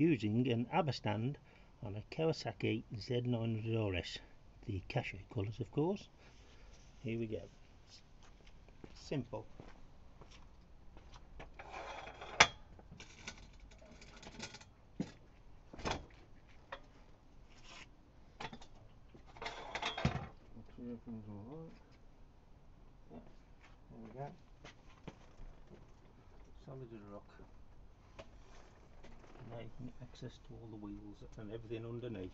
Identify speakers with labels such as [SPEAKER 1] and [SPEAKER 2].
[SPEAKER 1] using an ABBA stand on a Kawasaki Z900RS the Casio colours of course. Here we go. Simple. Everything's alright there we go. Solid as rock get access to all the wheels and everything underneath